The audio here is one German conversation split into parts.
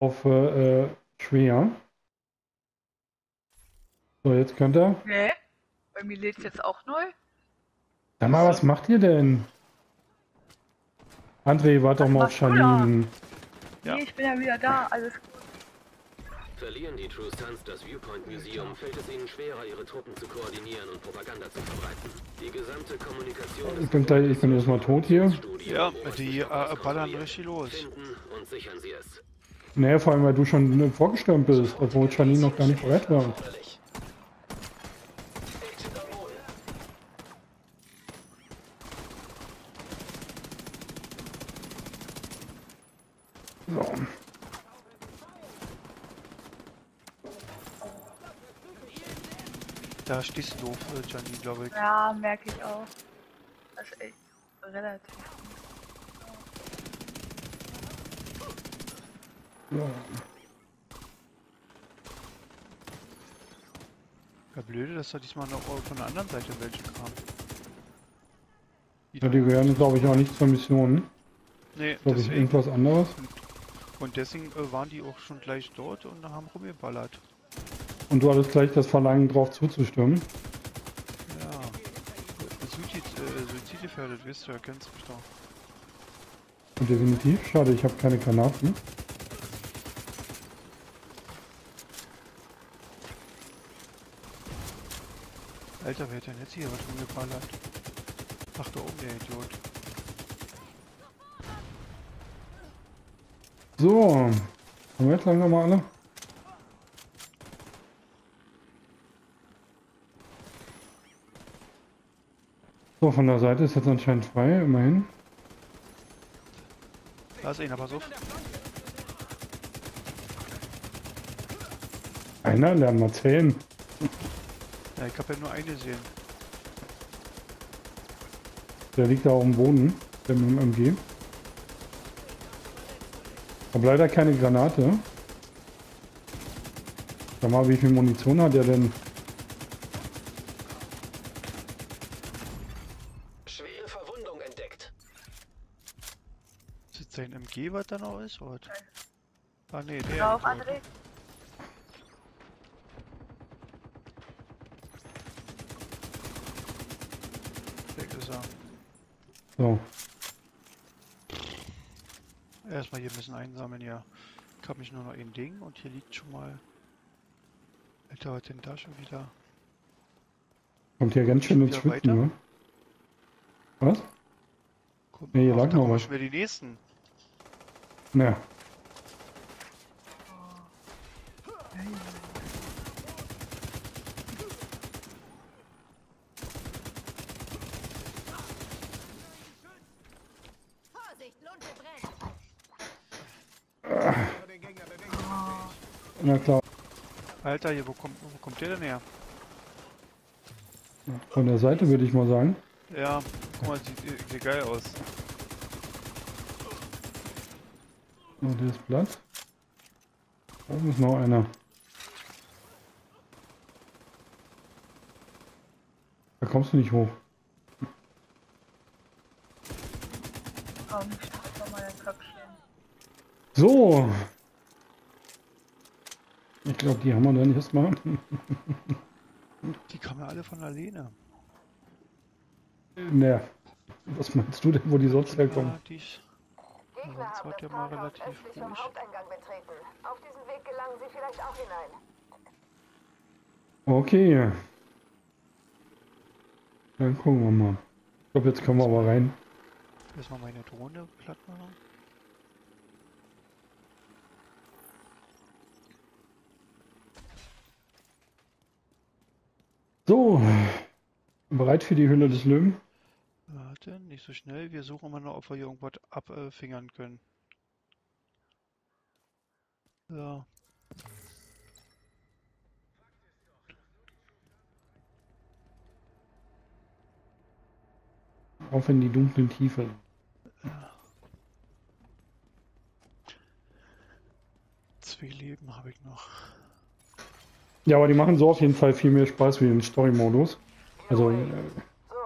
auf äh, schwer. So, jetzt könnt ihr. Nee. Bei mir lädt jetzt auch neu. Sag mal, was macht ihr denn? André, warte doch mal auf? Janine. Ja. Nee, ich bin ja wieder da. Alles gut. Verlieren die True Sons das Viewpoint Museum, fällt es ihnen schwerer, ihre Truppen zu koordinieren und Propaganda zu verbreiten. Die gesamte Kommunikation Ich bin gleich, ich bin erstmal tot hier. Ja, die äh, ballern richtig los. Finden und sichern sie es. Naja, vor allem, weil du schon vorgestürmt bist, obwohl Janine noch gar nicht bereit war. So. Da stehst du doof, äh, Janine, glaube ich. Ja, merke ich auch. Das ist echt relativ. Ja, blöde, dass da diesmal noch von der anderen Seite welche kamen. Ja, die gehören, glaube ich, auch nicht zur Mission. Nee, Glaube ich, deswegen. irgendwas anderes. Und deswegen äh, waren die auch schon gleich dort und haben rumgeballert. Und du hattest gleich das Verlangen, drauf zuzustimmen. Ja. Suizid, äh, Suizidgefährdet, wisst ihr, kennst mich doch. Und definitiv. Schade, ich habe keine Granaten. Alter, wer hat denn jetzt hier was rumgeballert? Ach, da oben der Idiot. So. Haben wir jetzt langsam mal alle? So, von der Seite ist jetzt anscheinend frei, immerhin. Da ist einer, pass auf. Einer, lernen mal zählen. Ja, ich habe ja nur eine gesehen. Der liegt da auf dem Boden, der mit dem MG. Hab leider keine Granate. Sag mal, wie viel Munition hat er denn? Schwere Verwundung entdeckt. Ist jetzt sein MG, was da noch ist? Oder? Ah, nee, der. Drauf. André. Weg ist er. So, Erstmal hier ein bisschen einsammeln, ja. Ich habe mich nur noch ein Ding und hier liegt schon mal. Alter, was denn da schon wieder? kommt hier ganz schön ins Schwitzen, ne? Was? Guck, Nee, hier lag noch was. wieder die nächsten. Na, Vorsicht, na klar. Alter, hier, wo kommt, wo kommt der denn her? Von der Seite würde ich mal sagen. Ja, guck mal, sieht äh, sieht geil aus. So, der ist platt. Da ist noch einer. Da kommst du nicht hoch. Komm, ich mal Köpfchen. So. Ich glaube, die haben wir dann erstmal. Die kommen ja alle von alleine. Naja. Was meinst du denn, wo die sonst herkommen? Ja, die sonst das der mal relativ östlich vom ruhig. Haupteingang betreten. Auf diesem Weg gelangen sie vielleicht auch hinein. Okay. Dann gucken wir mal. Ich glaube, jetzt können wir aber rein. erstmal meine Drohne platt machen. So. Bereit für die Hülle des Löwen? Warte, nicht so schnell. Wir suchen mal noch, ob wir hier irgendwas abfingern können. So. Auf in die dunklen Tiefen. Zwei Leben habe ich noch. Ja, aber die machen so auf jeden Fall viel mehr Spaß wie im Story-Modus. Also, äh, So,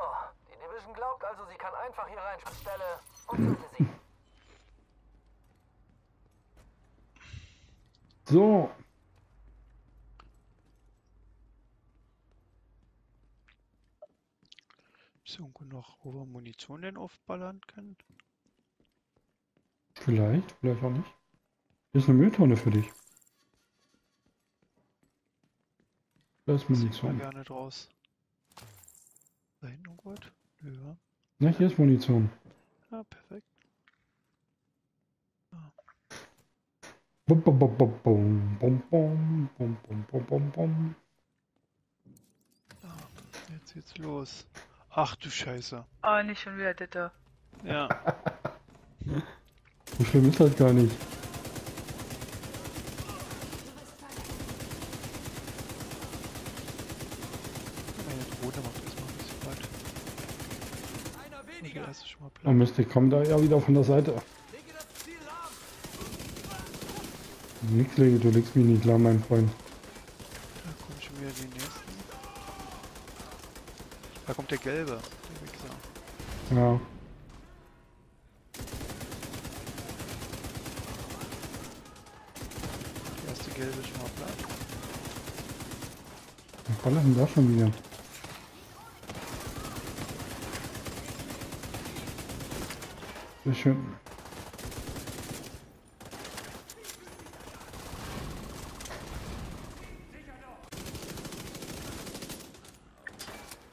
die Division glaubt also, sie kann einfach hier rein Stelle und sie. So, Ist irgendwo noch, wo wir Munition denn aufballern können? vielleicht, vielleicht auch nicht. Hier ist eine Mülltonne für dich. Da ist Sieht man Munition. gerne draus. Da hinten irgendwas? Nö, ja. Na, hier ist Munition. Ja, perfekt. Bum, bum, bum, bum, bum, bum, bum, bum, bum, bum, bum, bum. Jetzt geht's los. Ach du Scheiße. Ah, nicht schon wieder da. Ja. So schlimm ist das gar nicht. Meine Drohne macht erstmal ein bisschen weit. Die erste schon mal Oh platt. Mist, ich komme da ja wieder von der Seite. Nix, Lege, du legst mich nicht klar, mein Freund. Da kommen schon wieder die nächsten. Da kommt der Gelbe. Der Wichser. Ja. Die erste Gelbe ist schon mal platt. Was war denn da schon wieder? Sehr schön.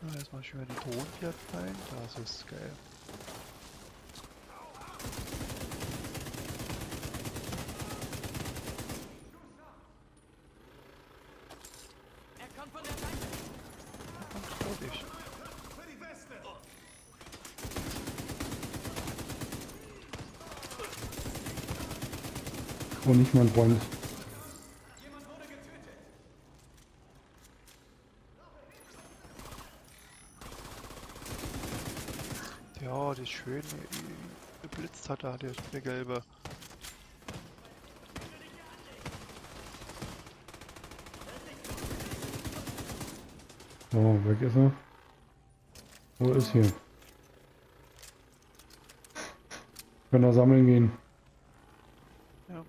Na, erstmal schön die Drohnen hier fallen. Das ist geil. Er kommt vor dich. Oh, nicht mein Freund. Ja, das schön äh, geblitzt hat da, der, der Gelbe. So, weg ist er. Wo ist hier? Können wir sammeln gehen. Ja.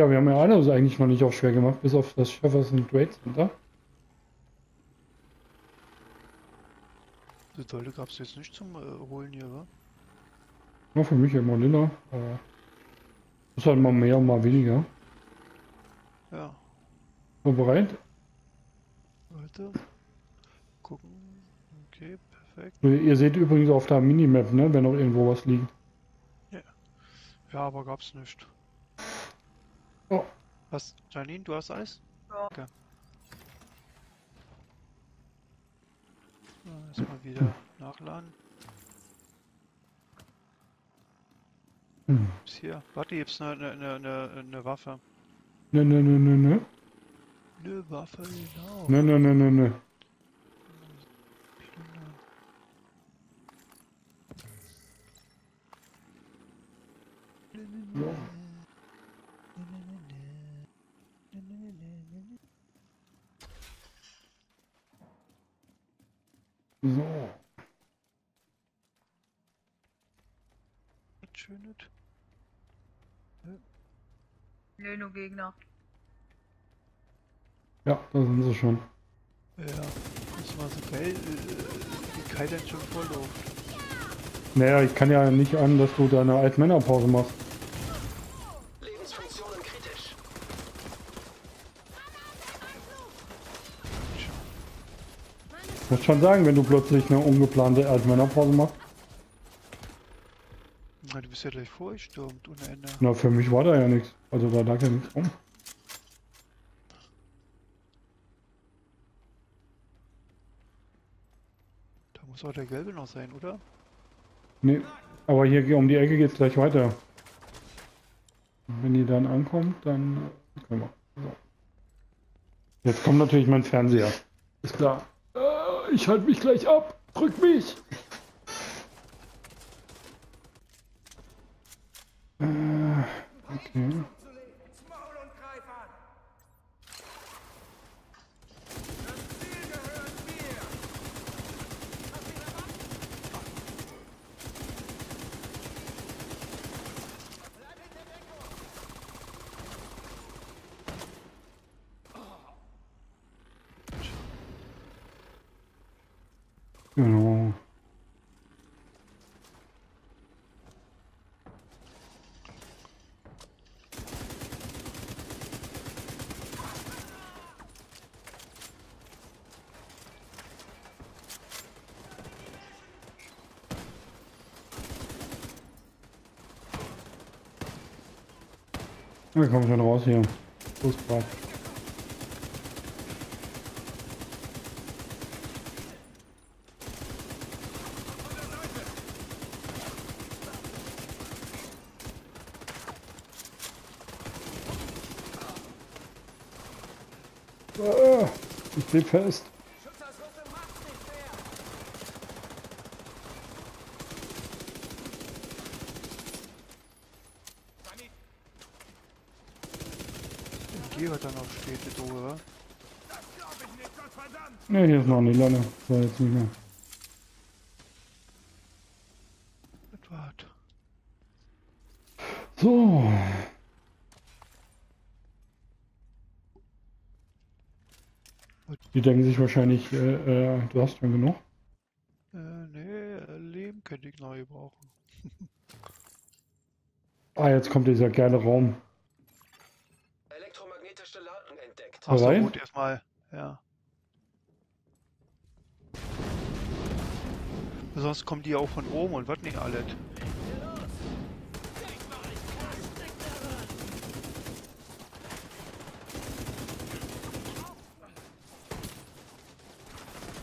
Ja, wir haben ja alles eigentlich noch nicht auf schwer gemacht, bis auf das Jefferson Trade Center. Die Dolle gab es jetzt nicht zum äh, Holen hier, wa? Ja, für mich immer lila. Aber ist halt mal mehr, mal weniger. Ja. So bereit? Warte. Gucken. Okay, perfekt. Ihr seht übrigens auf der Minimap, ne, wenn noch irgendwo was liegt. Ja, aber gab's nicht. Oh. Was? Janine, du hast Eis? Ja. Okay. Erstmal wieder nachladen. Hm. Ist hier. Warte, gibt's eine ne, ne, ne, ne Waffe. Ne, ne, ne, ne, ne. Ne Waffe, genau. Ne, ne, ne, ne, ne. Ja. So. Was Schönes. Nö, nur Gegner. Ja, da sind sie schon. Ja, das war so geil, wie Kai denn schon vorläuft. Naja, ich kann ja nicht an, dass du deine Altmännerpause machst. Lebensfunktionen kritisch. Muss schon sagen, wenn du plötzlich eine ungeplante Altmännerpause machst. Na, du bist ja gleich vorgestürmt ohne Ende. Na, für mich war da ja nichts. Also da lag ja nichts rum. Da muss auch der Gelbe noch sein, oder? Nee, aber hier um die Ecke geht's gleich weiter. Wenn die dann ankommt, dann äh, können wir. So. Jetzt kommt natürlich mein Fernseher. Ist klar. Ich halte mich gleich ab. Drück mich. Äh, okay. Wir kommen schon raus hier. Fußball. Ah, ich bin fest. MG hat dann auf Städte du, oder? Ne, hier ist noch eine Lange. So, jetzt nicht mehr. Das wart. So. Die denken sich wahrscheinlich, äh, äh, du hast schon genug. Äh, nee, äh, Leben könnte ich neu brauchen. Ah, jetzt kommt dieser geile Raum. Elektromagnetische Lampen entdeckt. Du Rein? gut erstmal, ja. Sonst kommen die auch von oben und was nicht alles.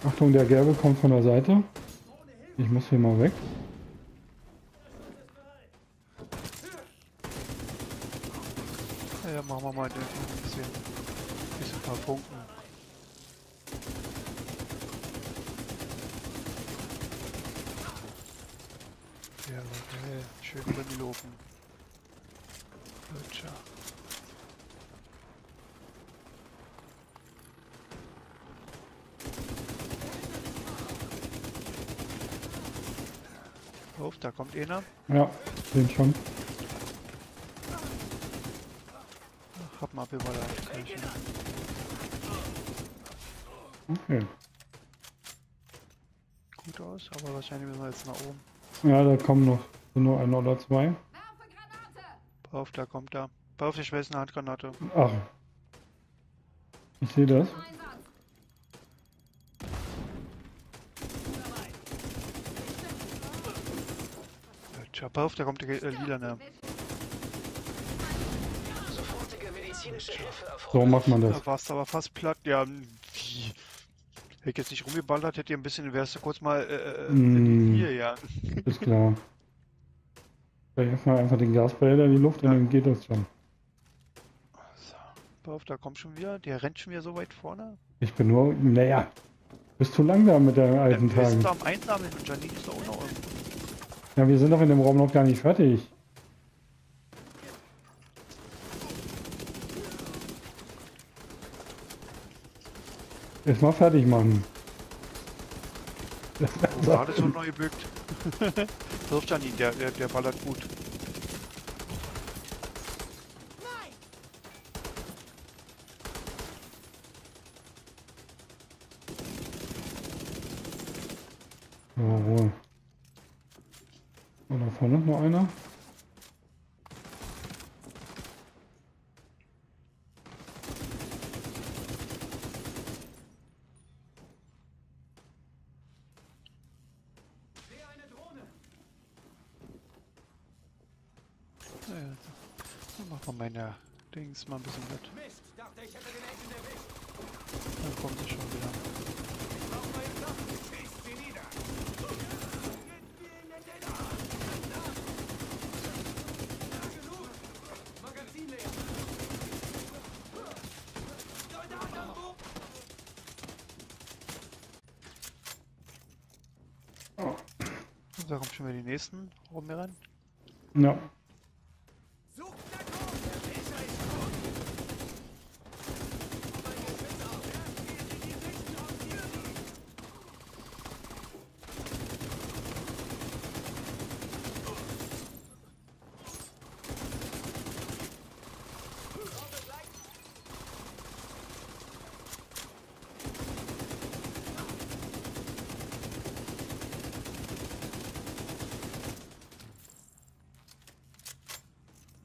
Achtung, der Gelbe kommt von der Seite. Ich muss hier mal weg. Ja, machen wir mal ein bisschen, bisschen ein paar Punkten. Ja, okay, schön über die Lopen. Tja. Auf, da kommt einer. Ja, den schon. Ach, hab mal bewallert. Okay. Gut aus, aber wahrscheinlich müssen wir jetzt nach oben. Ja, da kommen noch nur ein oder zwei. Auf, da kommt da. Pass auf, ich weiß eine Handgranate. Ach. Ich sehe das. Tja, pass auf, da kommt der äh, medizinische Hilfe So macht man das. Da warst aber fast platt. Ja? Hätte ich jetzt nicht rumgeballert, hätte ihr ein bisschen, wärst du kurz mal äh, äh, Mm. hier, ja. Ist klar. Vielleicht erstmal einfach den Gasbehälter in die Luft und dann geht das schon. So, auf, da kommt schon wieder. Der rennt schon wieder so weit vorne. Ich bin nur, naja, bist zu langsam mit deinen alten Ja, wir sind Tagen. da am Einsammeln und Janine ist da auch noch irgendwo. Ja, wir sind doch in dem Raum noch gar nicht fertig. Erstmal fertig machen. Gerade so neu gebückt. Pass auf, Janine, der, der, der ballert gut. So, Ruhe. Und da vorne noch einer. Ja, ja. Dann machen wir meine Dings mal ein bisschen mit. Dann kommen sie schon wieder. Da kommen schon wieder die nächsten rumgerannt. Ja.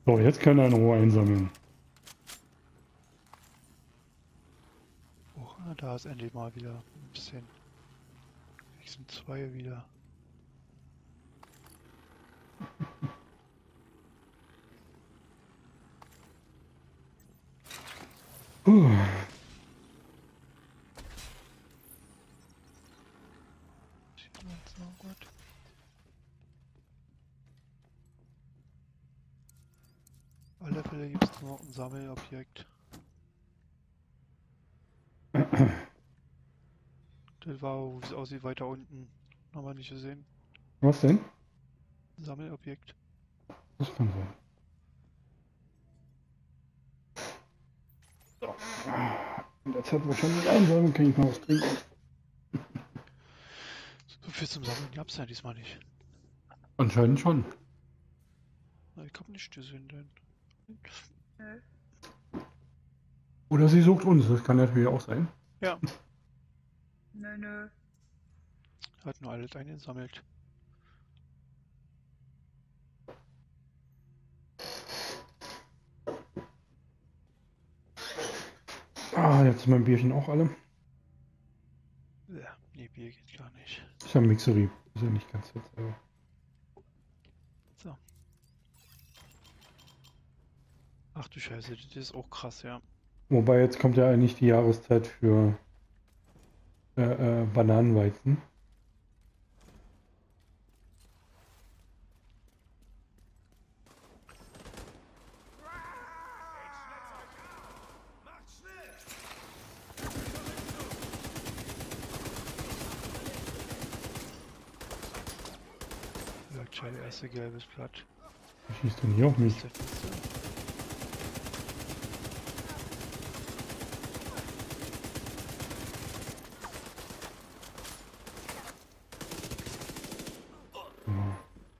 So, jetzt können wir in Ruhe einsammeln. Oh, da ist endlich mal wieder ein bisschen. Ich sind zwei wieder. Puh. Sieht man so gut. Auf alle Fälle gibt es noch ein Sammelobjekt. Das war, wie es aussieht, weiter unten. Haben wir nicht gesehen. Was denn? Sammelobjekt. Das kann sein. So. In der Zeit, wo schon nicht einsammeln, kann ich mal was trinken. So viel zum Sammeln gab's ja diesmal nicht. Anscheinend schon. Na, Ich hab nicht gesehen, denn. Nö. Oder sie sucht uns, das kann natürlich auch sein. Ja, Nö, nö. hat nur alles eingesammelt. Ah, jetzt ist mein Bierchen auch alle. Ja, nee, Bier geht gar nicht. Ist ja ein Mixery. Ist ja nicht ganz jetzt, aber. So. Ach du Scheiße, das ist auch krass, ja. Wobei jetzt kommt ja eigentlich die Jahreszeit für äh, äh, Bananenweizen. Erste gelbes Blatt. Was schießt denn hier auf mich?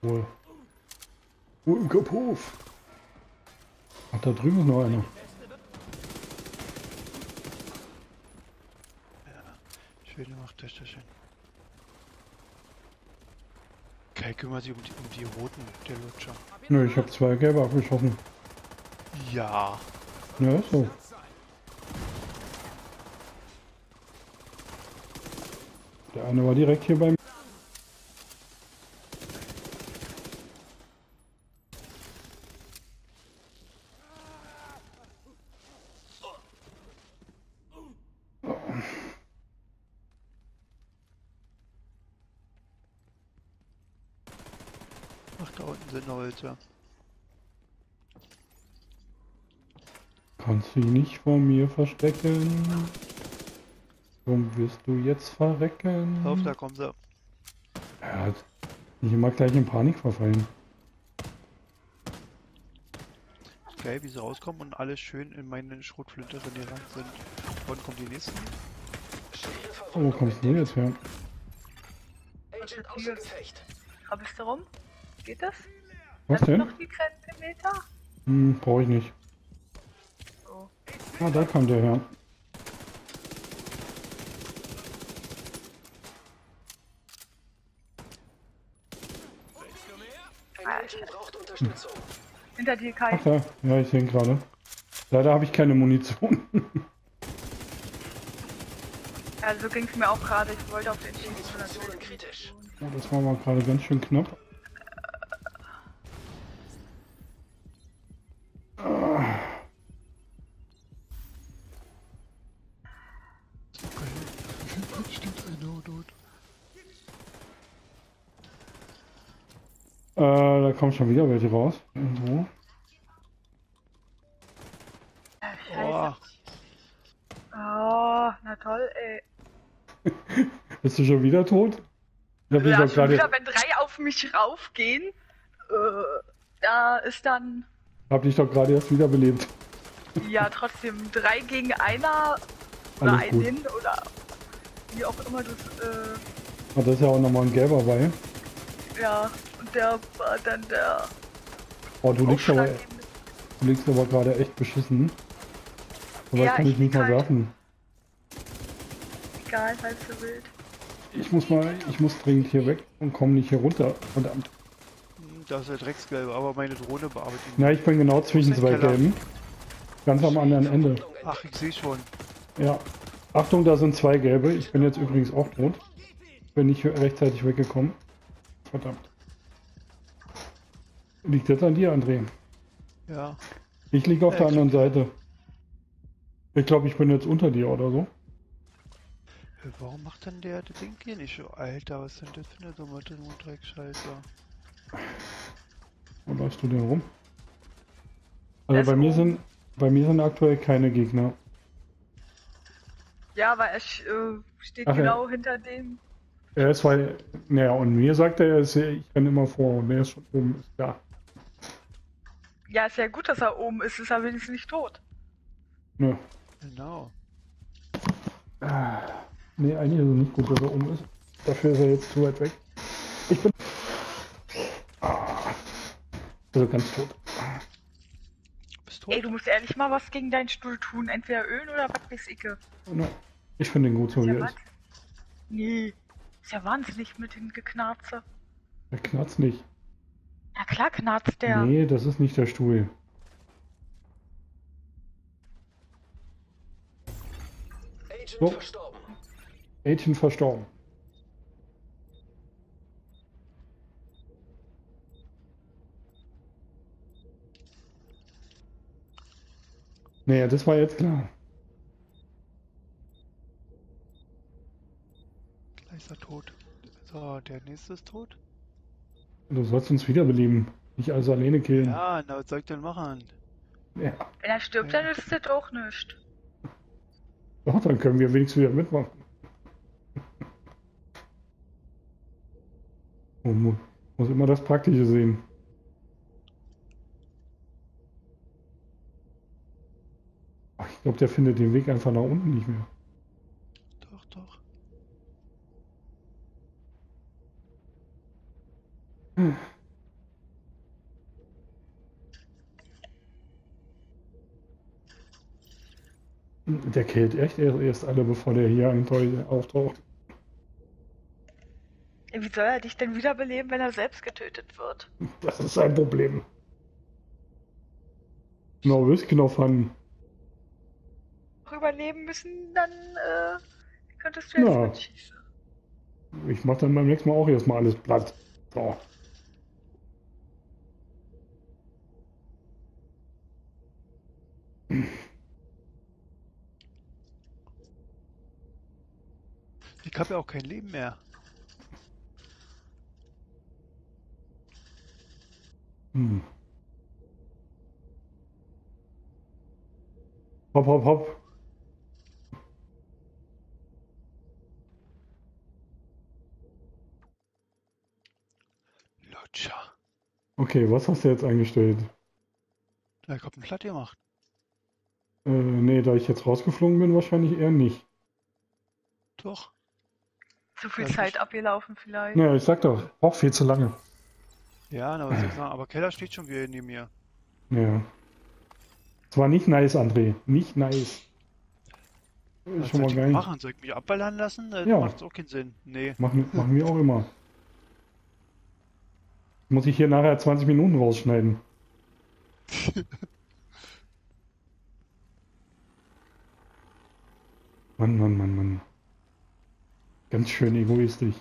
Wohl. Oh, im Kaphof. Ach, da drüben ist noch einer. Schön gemacht, Töchterchen. Kai kümmert sich um die, um die roten, der Lutscher. Nö, ich habe zwei gelbe abgeschossen. Ja. Ja, ist so. Der eine war direkt hier beim. Ach, da unten sind noch welche. Kannst du ihn nicht vor mir verstecken? Warum wirst du jetzt verrecken? Auf, da kommen sie. Er hat nicht immer gleich in Panik verfallen. Geil, wie sie rauskommen und alle schön in meine Schrotflinte reingerannt sind. Wann kommen die nächsten? Oh, wo kommst du denn jetzt her? Agent außer Gefecht. Krabbelst du rum? Geht das? Was Hast du denn? noch die Zentimeter? Hm, brauche ich nicht. Ah, da kam der her. Hinter dir, Kai. Ach da, ja, ich sehe ihn gerade. Leider habe ich keine Munition. Ja, so ging es mir auch gerade. Ich wollte auf den kritisch. Oh, das war mal gerade ganz schön knapp. Ah, Geil. Stimmt einer dort. Äh, da kommen schon wieder welche raus. Irgendwo. Oh. Oh, na toll, ey. Bist du schon wieder tot? Ich dich Ja, doch schon wieder, wenn drei auf mich raufgehen, äh, da ist dann, hab dich doch gerade erst wiederbelebt. ja, trotzdem drei gegen einer oder Alles gut. einen oder wie auch immer das, äh, Ah, das ist ja auch nochmal ein gelber bei. ja, und der war dann der Oh, du liegst aber, du liegst aber gerade echt beschissen. Aber Ja, kann ich ich nicht lieg mal halt- werfen. Egal, halb so wild. Ich muss mal, ich muss dringend hier weg und komme nicht hier runter. Verdammt. hm, da ist der Drecksgelbe, aber meine Drohne bearbeitet. Ja, ich bin genau zwischen zwei. Gelben. Ganz am anderen Ende. Ach, ich sehe schon. Ja. Achtung, da sind zwei gelbe. Ich bin jetzt übrigens auch tot. Bin nicht rechtzeitig weggekommen. Verdammt. Liegt das an dir, André? Ja. Ich liege auf Ja, der anderen Seite. Ich glaube, ich bin jetzt unter dir oder so. Äh, Warum macht denn der das Ding hier nicht? Alter, was sind das für eine dumme Dreckscheiße? Wo läufst du denn rum? Also bei mir sind bei mir sind aktuell keine Gegner. Ja, aber er äh, steht Ach ja. genau hinter dem. Er ist weil, naja, und mir sagt er, er ist, ich renne immer vor und er ist schon oben, ist klar. Ja, ist ja gut, dass er oben ist, ist er wenigstens nicht tot. Nö. Genau. Ah, nee, eigentlich ist es nicht gut, dass er oben ist. Dafür ist er jetzt zu weit weg. Ich bin. Ah, also ganz tot. Bist tot? Ey, du musst ehrlich mal was gegen deinen Stuhl tun. Entweder ölen oder was weiß ich. Ist Nö. Ich finde ihn gut, so wie er ist. Nee. Ist ja wahnsinnig mit dem Geknarze. Er knarzt nicht. Na klar knarzt der. Nee, das ist nicht der Stuhl. Agent So. verstorben. Agent verstorben. Naja, das war jetzt klar. Gleich ist er tot. So, der nächste ist tot. Du sollst uns wiederbeleben. Nicht alles alleine killen. Ja, na, was soll ich denn machen? Ja. Wenn er stirbt, dann ist das auch nichts. Doch, dann können wir wenigstens wieder mitmachen. Man mu- muss immer das Praktische sehen. Ach, ich glaube, der findet den Weg einfach nach unten nicht mehr. Doch, doch. Der killt echt erst alle, bevor der hier auftaucht. Wie soll er dich denn wiederbeleben, wenn er selbst getötet wird? Das ist sein Problem. Risk, no fun. Auch überleben müssen, dann äh, könntest du jetzt Ja. mitschießen. Ich mach dann beim nächsten Mal auch erstmal alles platt. So. Ich habe ja auch kein Leben mehr. Hm. Hopp, hopp, hopp. Lutscher. Okay, was hast du jetzt eingestellt? Ja, ich hab einen platt gemacht. Äh, nee, da ich jetzt rausgeflogen bin, wahrscheinlich eher nicht. Doch. Zu viel Ja, das Zeit ist- abgelaufen vielleicht. Naja, ich sag doch, auch viel zu lange. Ja, na, was soll ich sagen? Aber Keller steht schon wieder neben mir. Ja. Es war nicht nice, André. Nicht nice. Was Ist schon soll mal ich geil. machen? Soll ich mich abballern lassen? Das Ja. macht auch keinen Sinn. Nee. Machen, machen wir auch immer. Muss ich hier nachher 20 Minuten rausschneiden. Mann, Mann, Mann, Mann. Ganz schön egoistisch.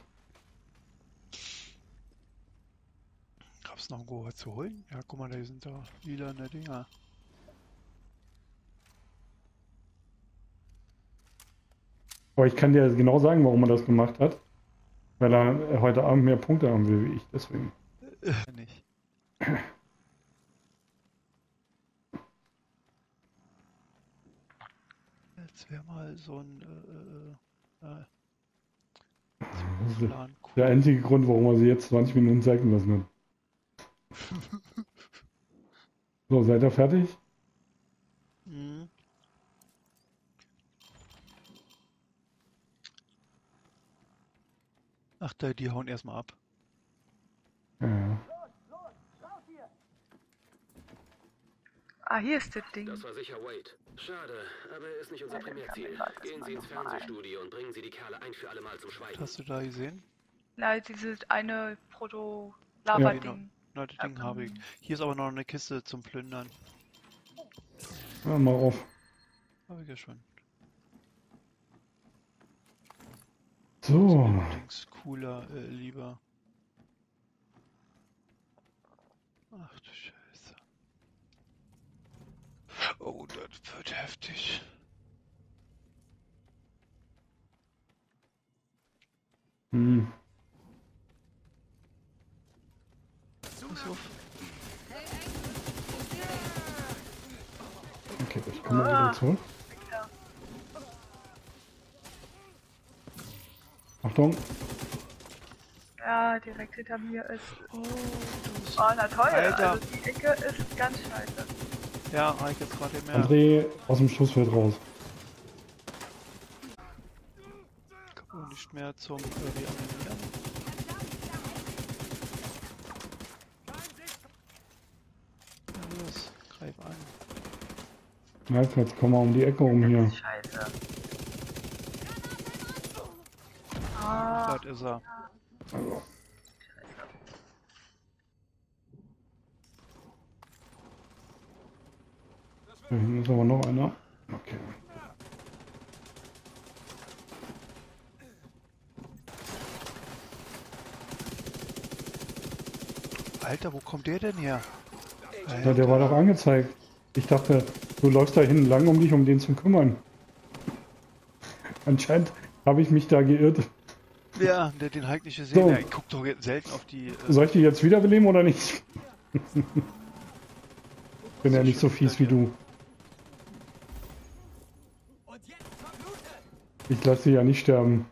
Gab's noch irgendwo was zu holen? Ja, guck mal, da sind da lilane Dinger. Aber ich kann dir genau sagen, warum er das gemacht hat. Weil er heute Abend mehr Punkte haben will wie ich, deswegen. Äh, nicht. Jetzt wäre mal so ein äh, äh, äh, Das ist Plan der cool. einzige Grund, warum er sie jetzt 20 Minuten zeigen lassen hat. So, seid ihr fertig? Mhm. Ach, da, die hauen erstmal ab. Ja. Ah, hier ist das Ding. Das war sicher Wade. Schade, aber er ist nicht unser Ja, Primärziel. Gehen Sie ins. Fernsehstudio und bringen Sie die Kerle ein für alle Mal zum Schweigen. hast du da gesehen? Na, dieses eine Proto-Lava-Ding. Na, das Ding habe ich. Hier ist aber noch eine Kiste zum Plündern. Ja, mal auf. Habe ich ja schon. So. Allerdings cooler, äh, lieber. Ach du Scheiße. Oh, das wird heftig. Hm. Okay, ich komme mal wieder zurück. Achtung. Ja, direkt hinter mir ist. Oh, das Oh, na toll. Alter. Also die Ecke ist ganz scheiße. Ja, ich jetzt gerade mehr. André aus dem Schussfeld raus. Kann man nicht mehr zum Reanimieren. Ja, Los, greif an. Nice, jetzt kommen wir um die Ecke rum hier. Scheiße. Ah, Dort ist er. Also. Da hinten ist aber noch einer. Okay. Alter, wo kommt der denn her? Ja, der war doch angezeigt. Ich dachte, du läufst da hinten lang, um dich um den zu kümmern. Anscheinend habe ich mich da geirrt. Ja, der den halt nicht gesehen. So. Ja, ich guck doch jetzt selten auf die. Äh, Soll ich dich jetzt wiederbeleben oder nicht? Bin ja nicht so fies wie du. Ich lasse dich ja nicht sterben.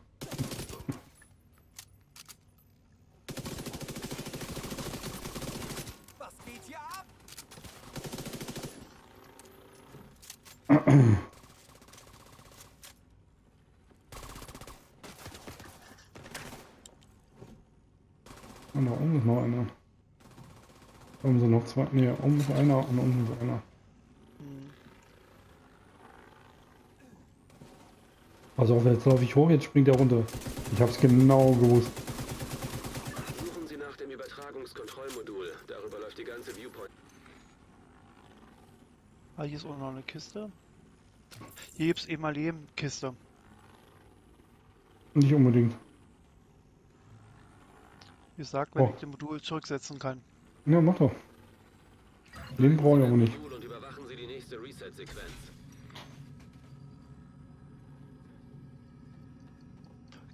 Und da oben ist noch einer. Da oben sind noch zwei. Ne, oben ist einer und unten ist einer. hm, Also auf, jetzt laufe ich hoch, jetzt springt er runter. Ich hab's genau gewusst. Suchen Sie nach dem Übertragungskontrollmodul. Darüber läuft die ganze Viewpoint. ah, hier ist auch noch eine Kiste. Hier gibt's eben mal Leben Kiste. Nicht unbedingt. Wie gesagt, wenn Oh. ich den Modul zurücksetzen kann. Ja, mach doch. Den brauche ich aber nicht. Modul und überwachen Sie die nächste Reset-Sequenz.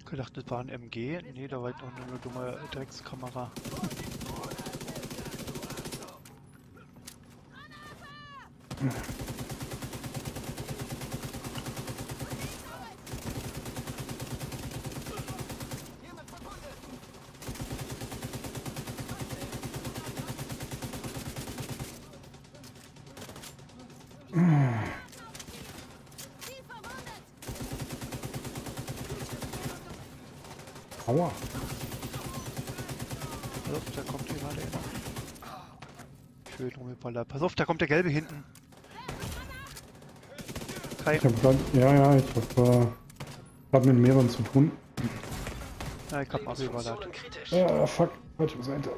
Gedacht, das war ein MG. Nee, da war doch nur eine dumme Dreckskamera. Aua. Pass auf, da kommt jemand einer. Schön rumgeballert. Pass auf, da kommt der Gelbe hinten. Kai, Ich hab grad, ja, ja, ich hab äh, grad mit mehreren zu tun. ja, ich hab abgeballert. Ah, fuck, falsche Seite.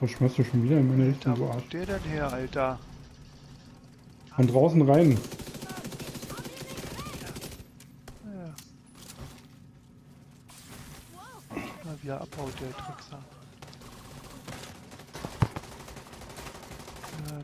Was schmeißt du schon wieder in meine Richtung, wo so Arsch? kommt der denn her, Alter? Von draußen rein. Ja. Mal wieder abhaut, der Trickser. Ja,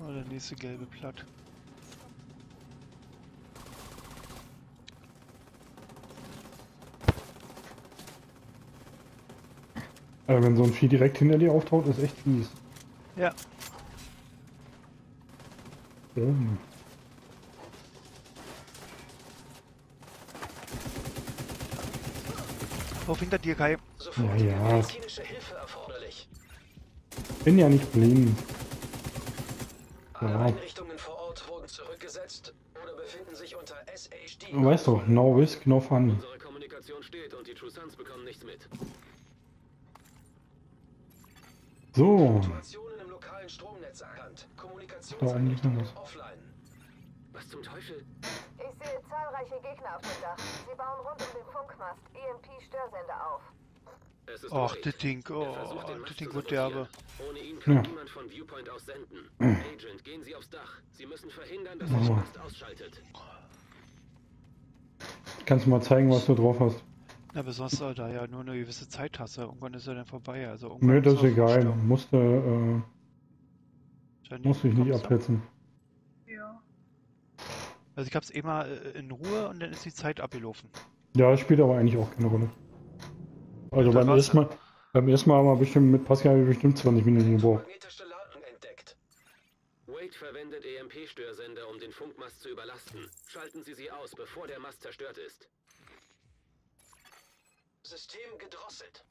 Oh, der nächste gelbe Platt. Also, wenn so ein Vieh direkt hinter dir auftaucht, ist echt fies. Ja, Boom. auf hinter dir, Kai. Sofort Ja, ja. medizinische Hilfe erforderlich. Bin ja nicht blind. Alle. Einrichtungen vor Ort wurden zurückgesetzt. oder befinden sich unter SHD. Du weißt doch, no risk, no fun. Unsere Kommunikation steht und die True Sons bekommen nichts mit. So, Situationen im lokalen Stromnetz erkannt. Kommunikationseinrichtungen was. offline. Was zum Teufel? Ich sehe zahlreiche Gegner auf dem Dach. Sie bauen rund um den Funkmast EMP-Störsender auf. Es ist Och, das Ding, Er oh, das Ding wird derbe. Ohne ihn kann Ja. niemand von Viewpoint aus senden. Agent, gehen Sie aufs Dach. Sie müssen verhindern, dass sich Oh. Mast ausschaltet. kannst du mal zeigen, was du drauf hast? Na, besonders da ja nur eine gewisse Zeit hast. Irgendwann ist er dann vorbei. Also irgendwann Nö, das ist er egal. Musste, äh, Janine, muss ich nicht absetzen. Ja. Also ich hab's immer äh, in Ruhe und dann ist die Zeit abgelaufen. Ja, spielt aber eigentlich auch keine Rolle. Also beim ersten Mal, beim ersten Mal haben wir bestimmt mit Pascal bestimmt 20 Minuten gebraucht. Magnetische Ladung entdeckt. Wade verwendet EMP-Störsender, um den Funkmast zu überlasten. Schalten Sie sie aus, bevor der Mast zerstört ist. System gedrosselt.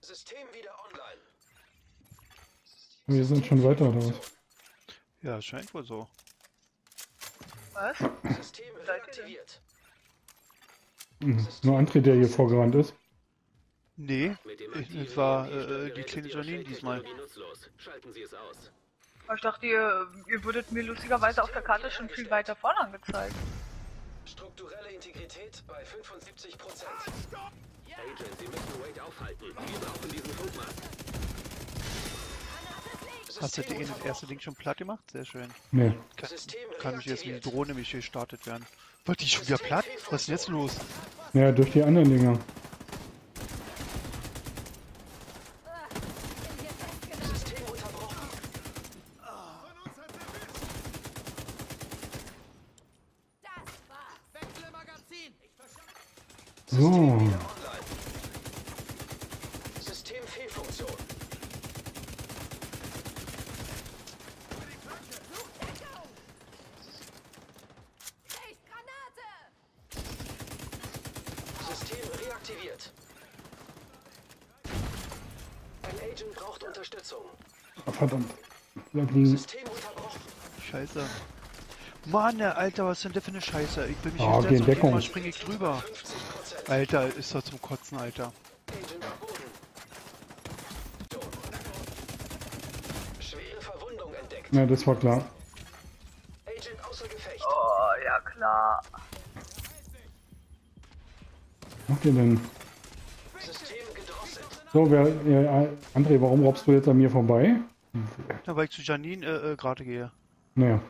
System wieder online. Wir sind schon weiter, oder was? Ja, scheint wohl so. Was? System reaktiviert. Mhm. Nur André, der hier vorgerannt ist. Nee, Mit Ich- aktiven es war, äh, die kleine Janine diesmal. Ich dachte, ihr, ihr würdet mir lustigerweise auf der Karte schon viel weiter vorne angezeigt. Strukturelle Integrität bei 75 Prozent. Agent, Sie müssen Wade aufhalten. Wir brauchen diesen Funkmast. hast du das erste Ding schon platt gemacht? Sehr schön. Nee. Kann, kann mich jetzt wie reaktiviert. Drohne mich gestartet werden. Wird die schon wieder platt? Was ist jetzt los? Ja, durch die anderen Dinger. System unterbrochen. So. Online. System Fehlfunktion. System reaktiviert. Ein Agent braucht Unterstützung. Ah, verdammt. Bleib liegen. System unterbrochen. Scheiße. Mann, der Alter, was ist denn das für eine Scheiße? Ich bin mich in und Deckung. mal springe ich drüber. 50 Prozent. Alter, ist das zum Kotzen, Alter. Agent am Boden. Schwere Verwundung entdeckt. Ja, das war klar. Agent außer Gefecht. Oh, ja klar. Was macht ihr denn? So, wer, äh, André, warum robbst du jetzt an mir vorbei? Na, weil ich zu Janine äh, äh, gerade gehe. Naja.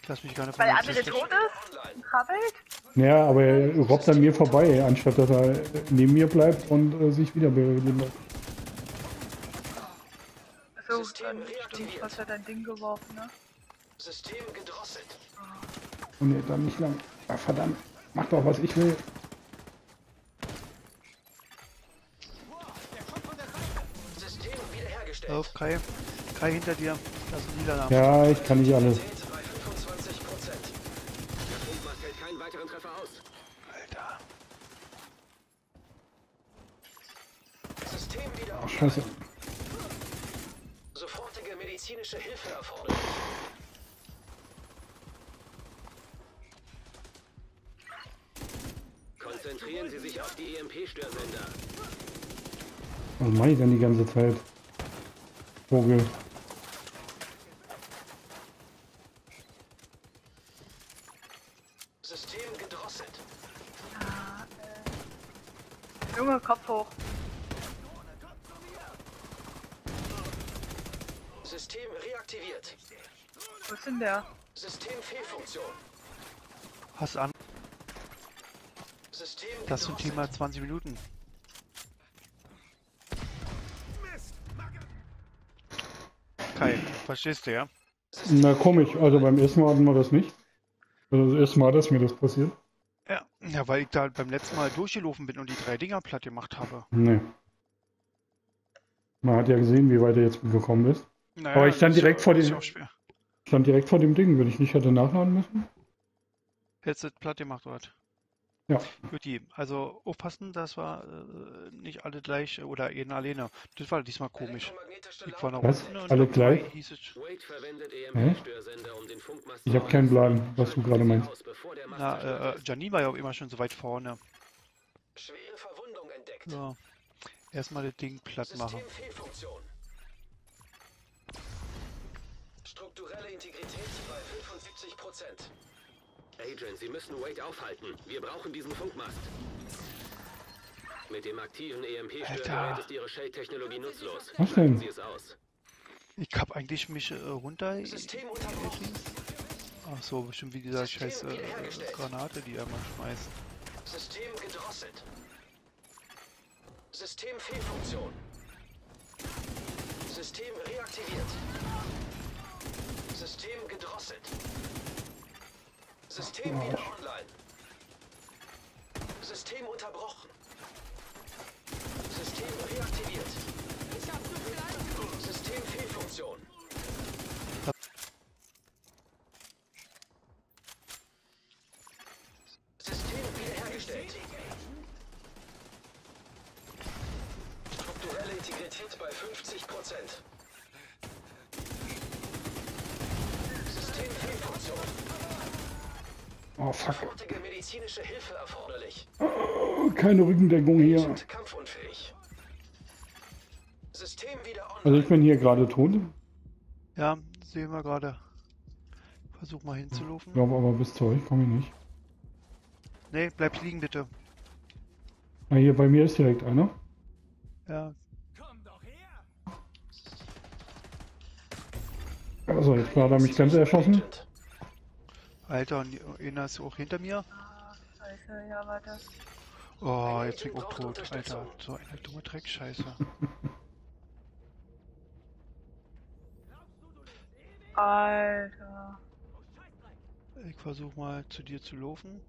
Ich lass mich gar nicht Weil von der andere der tot ist? Krabbelt? Naja, aber er robbt an mir vorbei, anstatt dass er neben mir bleibt und äh, sich wieder beleben lässt. So, dann stimmt, hast ja dein Ding geworfen, ne? System gedrosselt. Oh nee, dann nicht lang. Ah, verdammt. Mach doch, was ich will. Wiederhergestellt. Auf, Kai. Kai hinter dir. Das ist Lila. Ja, ich kann nicht alles. Qualität bei 25 Prozent. Der Funkmast hält keinen weiteren Treffer aus. Alter. System wieder auf. scheiße. Sofortige medizinische Hilfe erforderlich. Konzentrieren Sie sich auf die EMP-Störsender. Was mache ich denn die ganze Zeit? Vogel. System gedrosselt. Junge, Kopf hoch. System reaktiviert. Wo ist denn der? System Fehlfunktion. Hast an. System Das zum gedrosselt. Thema 20 Minuten. Kai, verstehst du, ja? Na komisch, also beim ersten Mal hatten wir das nicht. Also das erste Mal, dass mir das passiert. Ja. Ja, weil ich da beim letzten Mal durchgelaufen bin und die drei Dinger platt gemacht habe. Nee. Man hat ja gesehen, wie weit er jetzt gekommen ist. Naja, Aber ich stand ja- direkt vor schwer. Stand direkt vor dem Ding, wenn ich nicht hätte nachladen müssen. Hättest du platt gemacht, oder? Ja. Juti, also aufpassen, das war äh, nicht alle gleich oder jeden alleine. Das war diesmal komisch. Ich war nach Was? Alle gleich? Hä? Ich zu hab keinen. Plan, was du gerade meinst. Na, äh, äh. Janine war ja auch immer schon so weit vorne. Schwere Verwundung entdeckt. So. Erstmal das Ding platt machen. Strukturelle Integrität bei 75 Prozent. Agent, Sie müssen Wade aufhalten. Wir brauchen diesen Funkmast. Mit dem aktiven EMP-Störgerät Alter. ist Ihre Shade-Technologie nutzlos. Was Schalten denn? Sie es aus. Ich hab eigentlich mich äh, runter. System unterbrochen. Ach so, bestimmt wie dieser System scheiß äh. Granate, die er mal schmeißt. System gedrosselt. Systemfehlfunktion. System reaktiviert. System gedrosselt. System wieder online. System unterbrochen. System reaktiviert. Systemfehlfunktion. System wiederhergestellt. Strukturelle Integrität bei 50 Prozent. Systemfehlfunktion. Oh fuck. Medizinische Hilfe erforderlich. Oh, keine Rückendeckung hier. Also ich bin hier gerade tot. Ja, sehen wir gerade. Versuch mal hinzulaufen. Ich glaube aber bis zu euch komme ich nicht. Nee, bleib liegen bitte. Na hier bei mir ist direkt einer. Ja, Also jetzt hat er mich ganz erschossen. Agent. Alter, und einer ist auch hinter mir. Ah, scheiße, ja, warte. Oh, jetzt bin ich auch tot. Alter, so eine dumme Dreckscheiße. Alter. Ich versuch mal zu dir zu laufen.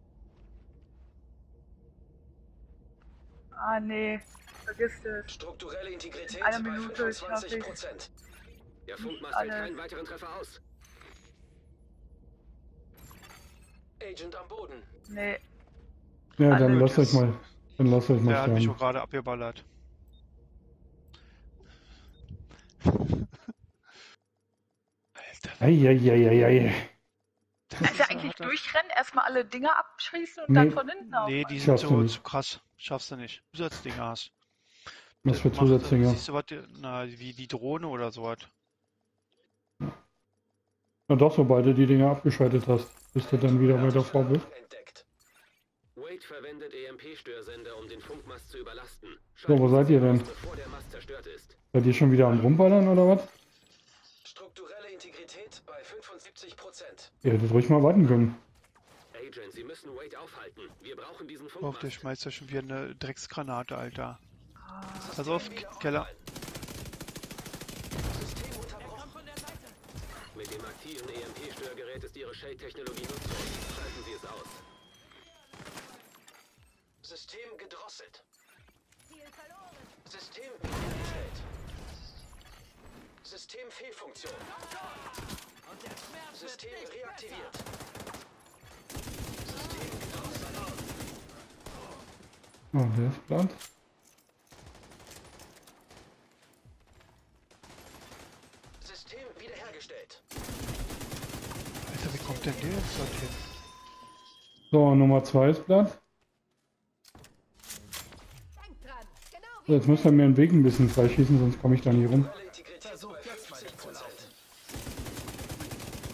Ah, nee. Vergiss es. Strukturelle Integrität Eine bei Minute, ich schaff 25 ich's. Prozent. Der Funkmast hält keinen weiteren Treffer aus. Agent am Boden. Nee. Ja, dann Alle lasst euch mal. Dann lasst euch mal Der hat mich sterben. auch gerade abgeballert. Alter, Eieieiei. Kannst du eigentlich durchrennen, erstmal alle Dinger abschießen und Nee. dann von hinten auf? Nee, die sind so zu krass. Schaffst du nicht. Zusatzdinger hast. Was für Zusatzdinger. Siehst du was, na, wie die Drohne oder sowas. Na doch, sobald du die Dinger abgeschaltet hast, bist du dann wieder weiter vor bist. Entdeckt. Wade verwendet EMP-Störsender, um den Funkmast zu überlasten. So, wo seid ihr denn? aus, Bevor der Mast zerstört ist. Seid ihr schon wieder am Rumballern oder was? Strukturelle Integrität bei 75 Prozent. Ihr hättet ruhig mal warten können. Agent, Sie müssen Wade aufhalten. Wir brauchen diesen Oh, Funkmast. der schmeißt ja schon wieder eine Drecksgranate, Alter. Pass auf, Keller. System unterbrochen. Mit dem aktiven EMP-Störgerät ist Ihre Shade-Technologie nutzlos. Schalten Sie es aus. System gedrosselt. System wiederhergestellt. Systemfehlfunktion. System reaktiviert. System gedrosselt. Oh, der ist platt. System wiederhergestellt. Alter, wie kommt denn der jetzt dorthin? So, Nummer 2 ist platt. So, jetzt müsst ihr mir den Weg ein bisschen freischießen, sonst komme ich da nicht rum. Strukturelle Integrität bei 50 Prozent.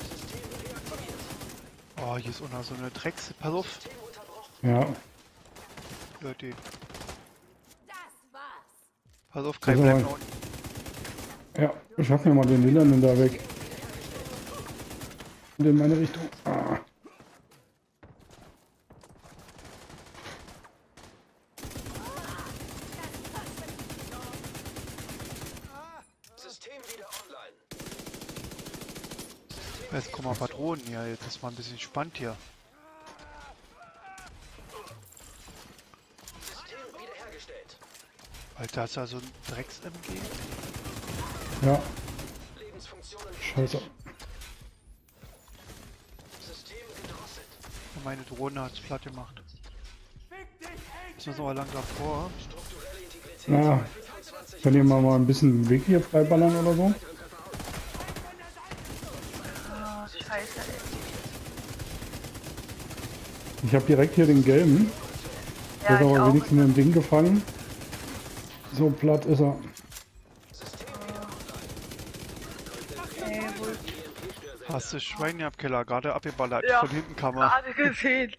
System reaktiviert. Oh, hier ist auch noch so eine Drecks. Pass auf. Ja, das war's. Pass auf, kein Also, unten. ja, ich schaff mir mal den Lilanen da weg. Und in meine Richtung. Ah. System wieder online. Jetzt kommen mal Patronen hier. Jetzt ist mal ein bisschen spannend hier. System wiederhergestellt. Alter, hast du da so ein Drecks-MG? Ja, Lebensfunktionen. scheiße. System gedrosselt. Und meine Drohne hat's platt gemacht. Jetzt müssen wir lang davor. Ja. Könnt ihr mal, mal ein bisschen Weg hier freiballern oder so? Scheiße. Ich habe direkt hier den gelben. Der Ja, ist ich aber wenigstens im Ding gefangen. So platt ist er. Ey, wo Hast du Schweineabkeller gerade abgeballert? Ja. Von hinten kam er. gerade gesehen.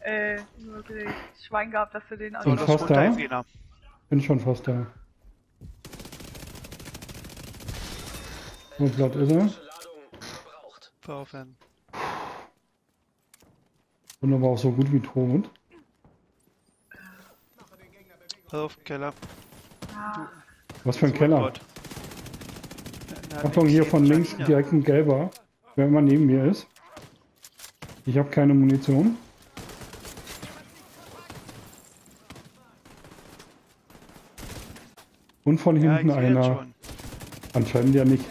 Äh, nur gesehen. Schwein gehabt, dass du den So, das fast runter da? ist einer. Bin schon fast da. So platt ist er. Ladung verbraucht. Hin. Und aber auch so gut wie tot. Pass auf, Keller. Was für ein Keller. Achtung, hier von links direkt ein gelber. Wer immer neben mir ist. Ich habe keine Munition. Und von Ja, hinten einer. Anscheinend ja nicht.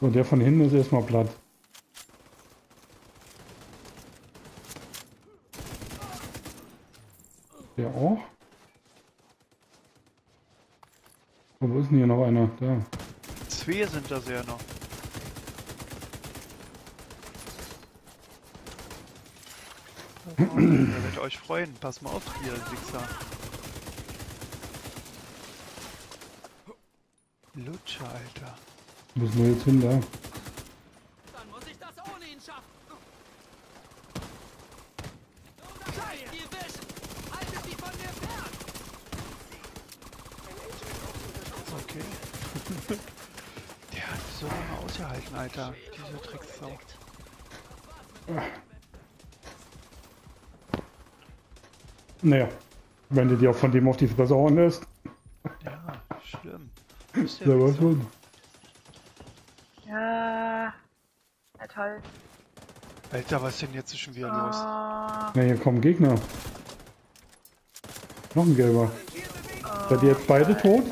So, der von hinten ist erstmal platt. Der auch. Oh, wo ist denn hier noch einer? Da. Zwei sind das ja noch. Ihr werdet euch freuen. Pass mal auf, ihr Wichser. Lutscher, Alter. Wo ist denn jetzt hin? Da. Dann muss ich das ohne ihn schaffen. Scheiß, die Wisch! Haltet sie von mir fern! Okay. Der hat so lange ausgehalten, Alter. Diese Drecksau. Naja, wenn du dir auch von dem auf die Fresse hauen lässt, Ja, schlimm. Ist der selber Wichser. schuld. Ja. Ja, toll. Alter, was ist denn jetzt schon wieder los? Ah, Na, hier kommen Gegner. Noch ein gelber. Seid ihr jetzt beide tot?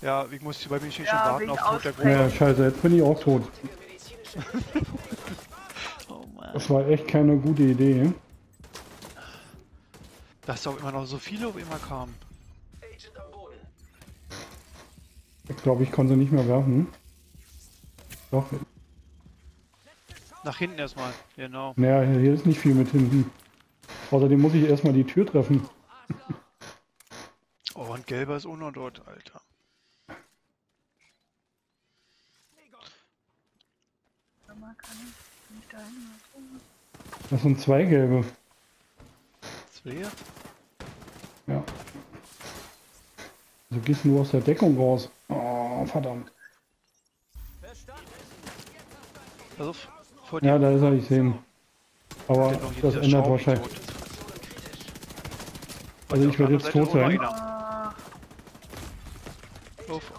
Ja, ich muss bei mir nicht schon Ja, warten wegen auf Tod der. Gruppe. Ja, scheiße, jetzt bin ich auch tot. Oh Mann. Das war echt keine gute Idee. Dass doch immer noch so viele auf immer kamen. Ich glaube, ich konnte sie nicht mehr werfen. Doch, Nach hinten erstmal, genau. naja, hier ist nicht viel mit hinten. Außerdem muss ich erstmal die Tür treffen. Oh, und gelber ist auch noch dort, Alter. Das sind zwei gelbe. Zwei? Ja. Also gehst du aus der Deckung raus. Oh, verdammt. Dir. Ja, da ist er, ich sehe ihn. Aber das ändert wahrscheinlich. Also ich werde jetzt tot sein. Auf.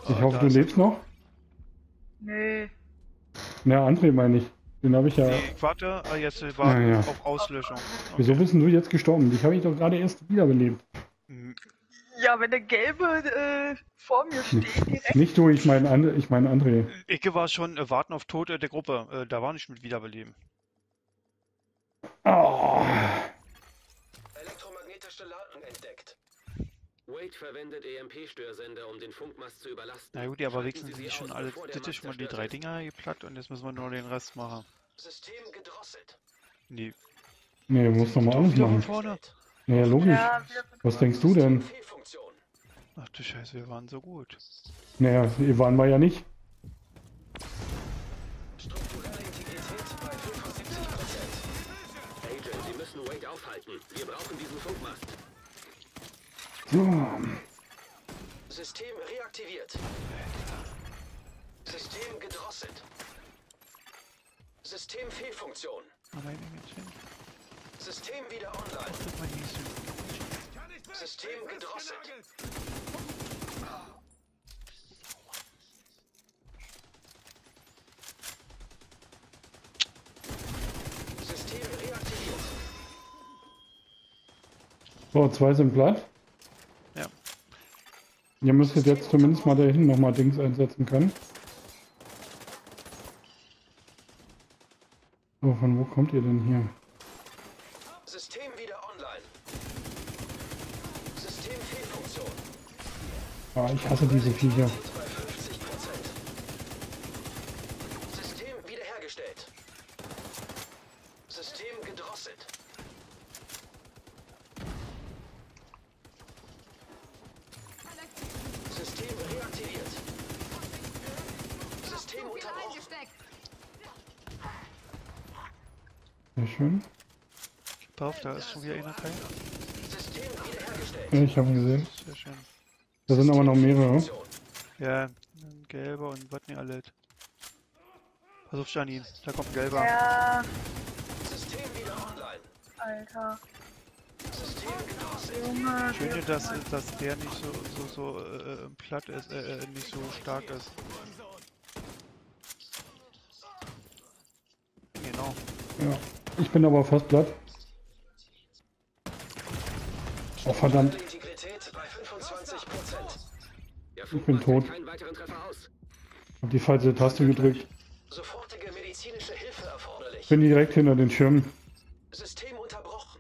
Ich Ah, hoffe, da du lebst noch. Nee. Na, André meine ich. Den habe ich ja. Nee, ich warte, ah, jetzt äh, warten Ja, ja. auf Auslöschung. Wieso bist du jetzt gestorben? Dich habe ich doch gerade erst wiederbelebt. Hm, Ja, wenn der Gelbe äh, vor mir steht, direkt. Nicht du, ich meine And ich mein André. Icke war schon äh, warten auf Tod äh, der Gruppe. Äh, da war nicht mit Wiederbeleben. Oh. Elektromagnetische Ladung entdeckt. Wade verwendet EMP-Störsender, um den Funkmast zu überlasten. Na gut, aber wenigstens Sie sind schon alle. schon mal die drei. Dinger geplatt und jetzt müssen wir nur den Rest machen. System gedrosselt. Nee. Nee, du musst doch mal alles machen. vorne. Ja, logisch. Ja, wir Was denkst du denn? Ach du Scheiße, wir waren so gut. Naja, Ivan war ja nicht. Strukturelle Integrität bei 75 Prozent. Agent, Sie müssen Wade aufhalten. Wir brauchen diesen Funkmast. System reaktiviert. System gedrosselt. System Fehlfunktion. System wieder online. System gedrosselt. System reaktiviert. So, zwei sind platt. Ihr müsstet jetzt zumindest mal dahin hinten nochmal Dings einsetzen können. So, von wo kommt ihr denn hier? System wieder online. System Fehlfunktion. Ah, ich hasse diese Viecher. Ich habe ihn gesehen. Sehr schön. Da sind aber noch mehrere. Ja, ein gelber und was nicht alles. Pass auf, Janine, da kommt ein gelber. Ja, System wieder online. Alter. System. Junge. Schöne, dass, dass der nicht so, so, so äh, platt ist, äh, äh, nicht so stark ist. Genau. Ja. Ich bin aber fast platt. Oh verdammt. Ich bin tot. aus. Hab die falsche Taste gedrückt. Sofortige medizinische Hilfe erforderlich. Bin direkt hinter den Schirmen. System unterbrochen.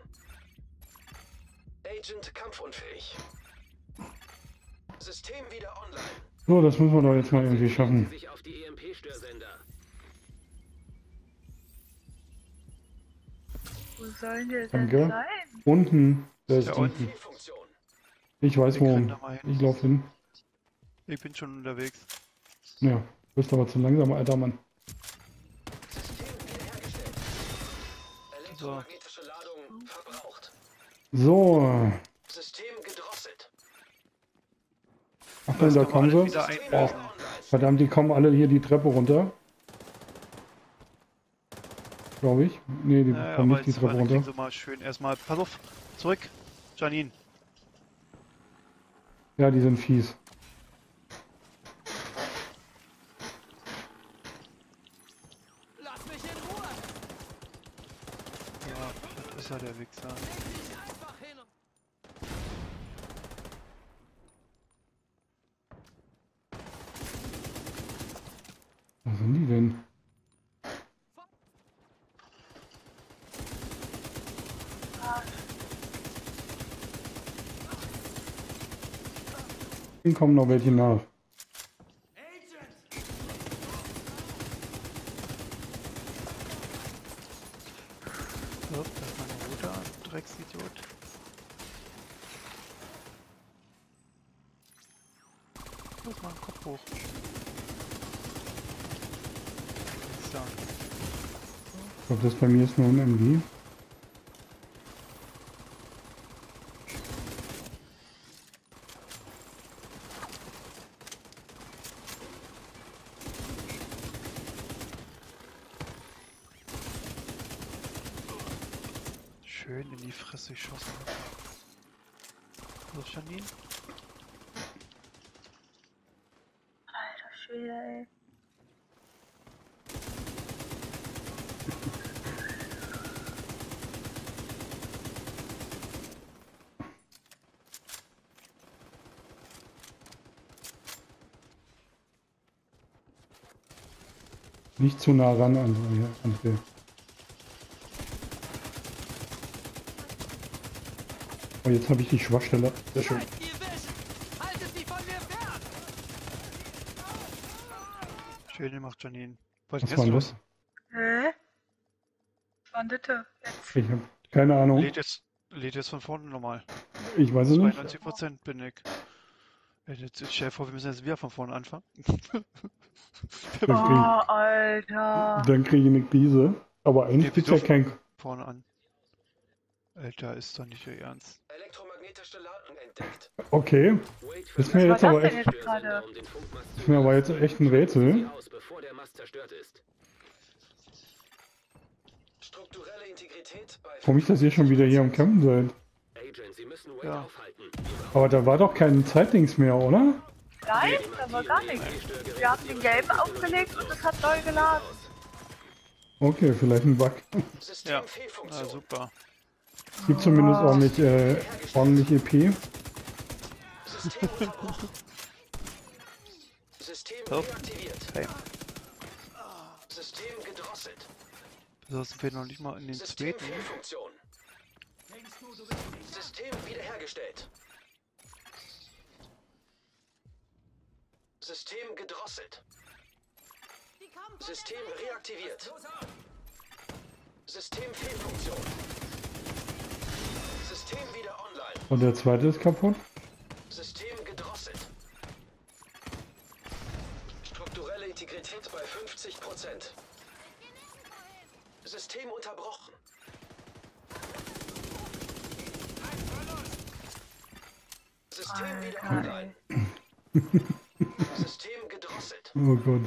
Agent kampfunfähig. System wieder online. So, das müssen wir doch jetzt mal irgendwie schaffen. EMP-Störsender. Wo sollen die denn Danke. sein? Unten. Da ist Ja, unten. Ich weiß Wir hin. Ich lauf hin. Ich bin schon unterwegs. Ja, du bist aber zu langsam, alter Mann. System wiederhergestellt. Elektromagnetische Ladung verbraucht. So. System gedrosselt. Achtung, da kommen sie. Oh, verdammt, die kommen alle hier die Treppe runter. Glaube ich. Nee, die Ja, kommen nicht die Treppe runter. sie mal schön erstmal. Pass auf, zurück. Janine. Ja, die sind fies. Lass mich in Ruhe! Ja, das ist ja der Wichser. Leg dich einfach hin! Wo sind die denn? Hier kommen noch welche nach. Ich glaube, das bei mir ist nur ein MG. schön in die Fresse geschossen. Los, Janine. Alter Schwede, ey. Nicht zu nah ran, André. André. Oh, jetzt habe ich die Schwachstelle. Sehr schön. Seid ihr wissen! Haltet sie von mir fern! Schön gemacht, Janine. Was Was ist war das? Hä? Was war denn das jetzt? Ich habe keine Ahnung. Lädt jetzt, lädt jetzt von vorne nochmal. Ich weiß es nicht. 92% bin ich. Ey, Jetzt stell dir vor, wir müssen jetzt wieder von vorne anfangen. Oh, Alter. Dann kriege ich eine Krise. Aber eigentlich gibt's wir ja kein. vorne an. Alter, ist doch nicht Ihr Ernst. Elektromagnetische Ladung entdeckt. Okay. Ist mir jetzt aber das echt, jetzt ist mir aber jetzt echt ein Rätsel. Sie aus, bevor der Mast zerstört ist. Strukturelle Integrität bei Komisch, dass ihr schon wieder hier am Campen seid. Agent, Sie müssen Wade Ja. aufhalten. Aber da war doch kein Zeitdings mehr, oder? Nein, da war gar nichts. Wir haben den gelben aufgelegt und es hat neu geladen. Okay, vielleicht ein Bug. Ja, na super. Gibt zumindest ordentlich, äh, ordentlich EP. System So. deaktiviert. Hey, System gedrosselt. so sind wir noch nicht mal in den zweiten. System wiederhergestellt. System gedrosselt. System reaktiviert. System Fehlfunktion. System wieder online. Und der zweite ist kaputt. System gedrosselt. Strukturelle Integrität bei 50 Prozent. System unterbrochen. System wieder online. System gedrosselt. Oh Gott.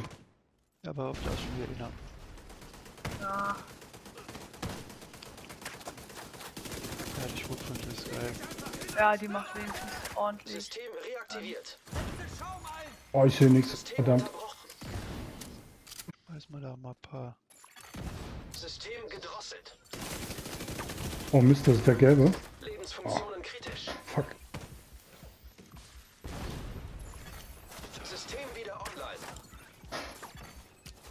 Ja, aber auf da ist schon wieder einer. Ja. Ja, die Schrotflinte ist geil. ja, die macht wenigstens ordentlich. System reaktiviert. Oh, ich sehe nichts. Verdammt. Weiß mal da mal ein paar. System gedrosselt. Oh Mist, das ist der gelbe. Lebensfunktionen kritisch. Fuck. System wieder online.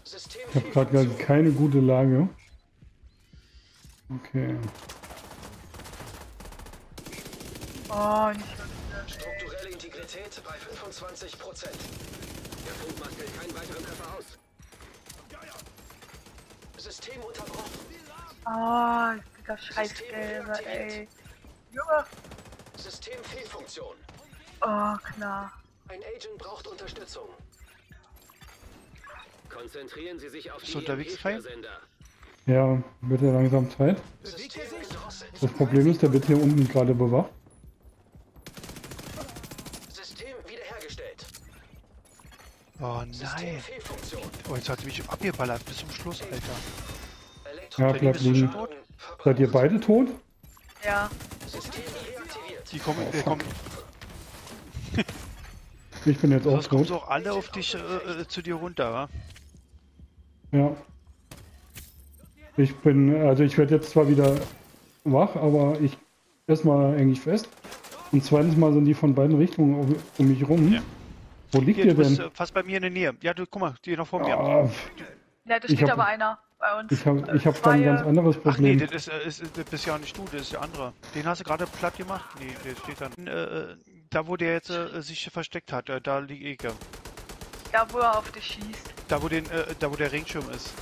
System Ich habe gerade gar keine gute Lage. Okay. Oh. Strukturelle Integrität bei 25 Prozent. Der Funkmast hält keinen weiteren Treffer aus. System unterbrochen. Oh, dieser Scheißgelbe, ey. Junge. System Fehlfunktion. Oh, klar. Ein Agent braucht Unterstützung. Konzentrieren Sie sich auf Bist die unterwegs? EMP-Sender. Ja, wird er langsam Zeit. Das Problem ist, der wird hier unten gerade bewacht. System wiederhergestellt. Oh nein. Oh, jetzt hat sie mich abgeballert bis zum Schluss, Alter. Ja, bleibt liegen. Seid ihr beide tot? Ja. Die kommen, äh, kommen, Ich bin jetzt auch das kommen tot. so auch alle auf dich äh, äh, zu dir runter, wa? Ja. Ich bin, also ich werde jetzt zwar wieder wach, aber ich erstmal eigentlich fest. Und zweitens mal sind die von beiden Richtungen um, mich rum. Ja. Wo liegt Hier, ihr du bist denn? äh, fast bei mir in der Nähe. Ja, du, guck mal, die noch vor mir. Ah, Ja, da steht hab- aber einer bei uns. ich habe ich hab da Zwei, ein ganz äh, anderes Ach nee, Problem. das ist, äh, ist, das bist ja nicht du, das ist der andere. Den hast du gerade platt gemacht? Nee, der steht dann. Äh, äh, da, wo der jetzt äh, sich versteckt hat, äh, da liegt Eke. Da, wo er auf dich schießt. Da, wo, den, äh, da, wo der Regenschirm ist.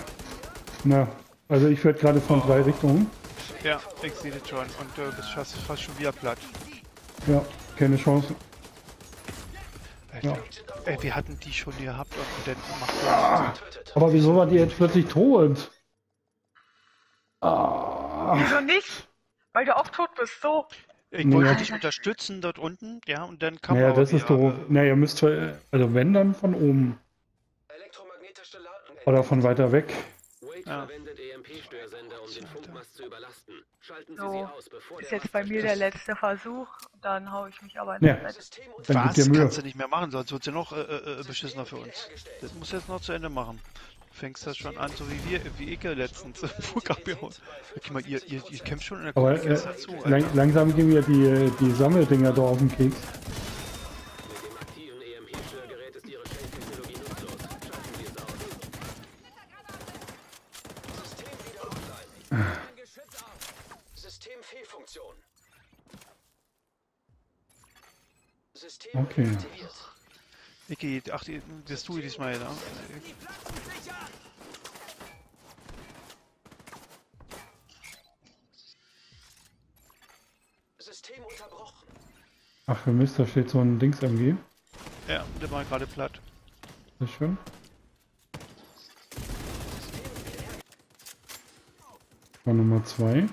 Na, also ich werde gerade von drei Richtungen. Ja, ich sehe das schon. Und äh, bist fast, fast schon wieder platt. Ja, keine Chance. Alter. Ja. Ey, wir hatten die schon gehabt und dann macht er. Tötet. Aber wieso war die jetzt plötzlich tot? Ah, Wieso nicht? Weil du auch tot bist, so. Ich Nee, wollte ja. dich unterstützen dort unten, ja, und dann kam naja, aber das ist doof. Naja, ihr müsst, also wenn dann von oben. Oder von weiter weg. Ja. verwendet EMP-Störsender, um den Funkmast zu überlasten. Schalten Sie So. sie aus, bevor Ist jetzt bei mir der letzte Versuch. Dann hau ich mich aber Ja. ins Bett. System Dann Was kannst du nicht mehr machen, sonst wird sie noch äh, äh, beschissener für uns. Das muss jetzt noch zu Ende machen. Du fängst das schon an, so wie wir, wie Ike letztens. Wo gab ihr Guck mal, ihr, ihr, ihr kämpft schon in der Aber äh, dazu, lang, langsam gehen mir die, die Sammeldinger da auf den Keks. Mit dem aktiven EMP-Störgerät ist Ihre Shell-Technologie nutzlos. Schalten Sie es aus. System wieder online. System Fehlfunktion. System Okay. reaktiviert. Ike, ach, die- das tue ich diesmal, ja. System unterbrochen. Ach, für Mist, da steht so ein Dings MG. Ja, der war gerade platt. Das ist schön. War Nummer zwei.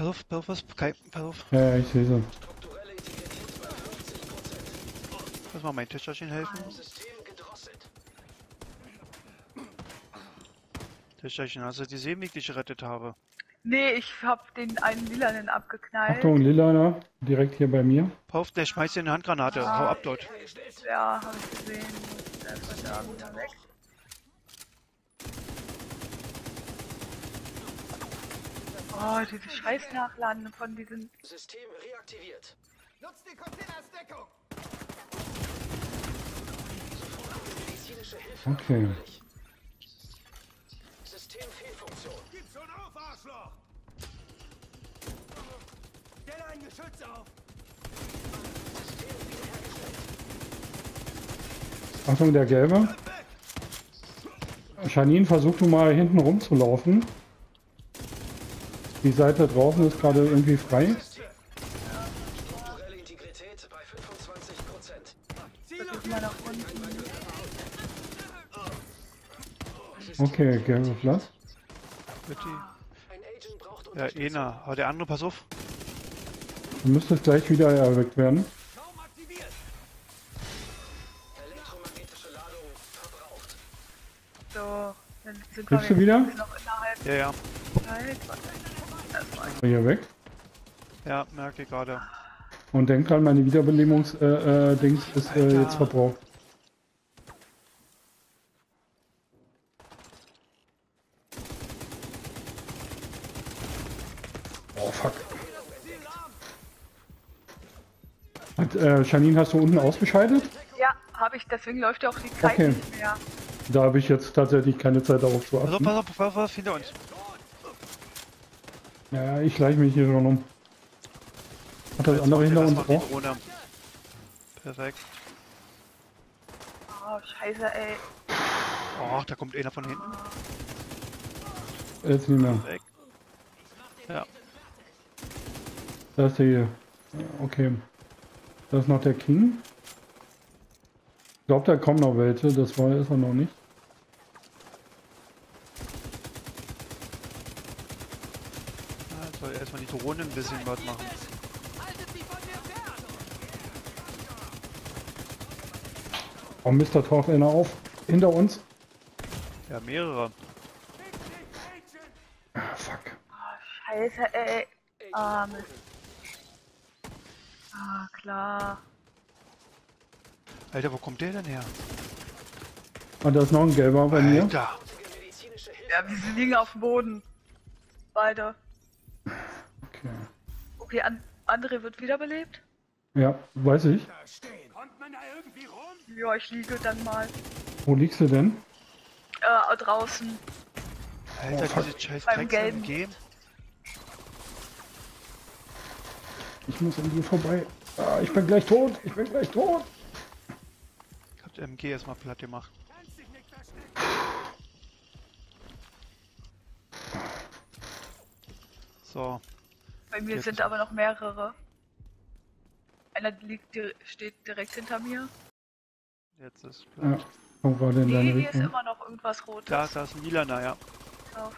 Pass auf, pass auf, was- Kai, pass auf. Ja, ja, ich sehe sie. Strukturelle Integrität bei 50 Prozent. Lass mal mein Täscherchen helfen. Täscherchen, hast du gesehen, wie ich dich gerettet habe? Nee, ich hab den einen Lilanen abgeknallt. Achtung, Lilana, direkt hier bei mir. Pass auf, der schmeißt dir eine Handgranate. Hau ab dort. Ja, hab ich gesehen. Der ist von da wieder weg. Oh, diese scheiß Nachladen von diesen... System reaktiviert. Nutzt die Container als Deckung. Okay. System Fehlfunktion. Gib schon auf, Arschloch! Stell ein Geschütz auf! System wiederhergestellt. Achtung, der Gelbe. Janine, versuch du mal hinten rumzulaufen. Die Seite draußen ist gerade irgendwie frei. Strukturelle Integrität bei 25 Prozent. Versuch mal nach unten. Okay, Agent braucht Ja, einer. Aber der andere, pass auf. Du müsstest gleich wieder erweckt werden. Kaum aktiviert. Elektromagnetische Ladung verbraucht. So, dann sind Bist wir du wieder? jetzt noch innerhalb Ja, ja. Warte. Hier weg. Ja, merke gerade. Und denk dran, meine Wiederbelemungs-Dings äh, Dings ist äh, jetzt verbraucht. Oh fuck. Hat, äh, Janine, hast du unten ausgeschaltet? Ja, habe ich, deswegen läuft ja auch die Zeit Okay. nicht mehr. Da habe ich jetzt tatsächlich keine Zeit darauf zu Pass auf, achten. pass auf, pass auf, hinter uns. Ja, ich gleich mich hier schon um. Hat das andere hinter uns auch? Perfekt. Oh, scheiße, ey. Oh, da kommt einer von hinten. Jetzt nicht mehr. Weg. Ja, Da ist der hier. Okay. Da ist noch der King. Ich glaube, da kommen noch welche. Das war ist er noch nicht. ja, jetzt soll erstmal die Drohne ein bisschen was machen. Mir. Oh da taucht einer auf. Hinter uns. Ja, mehrere. Ah, fuck. Oh, scheiße, ey. Ah, Mist. Ah, klar. Alter, wo kommt der denn her? Ah, da ist noch ein gelber bei mir. Alter. Hilfe. Ja, wir liegen auf dem Boden. Beide. Okay. An André wird wiederbelebt. Ja, weiß ich. Ja, ich liege dann mal Wo liegst du denn? äh, draußen. Alter, Oh, diese scheiß Beim Gelben. MG. Ich muss an dir vorbei. Ah, ich bin gleich tot. Ich bin gleich tot. Ich hab die MG erstmal platt gemacht. So, Bei mir Jetzt- sind aber noch mehrere. Einer liegt, steht direkt hinter mir. jetzt ist Ja, platt. komm gerade in Nee, deine hier ist Richtung. immer noch irgendwas Rotes Da, da ist ein Lilaner, ja. drauf.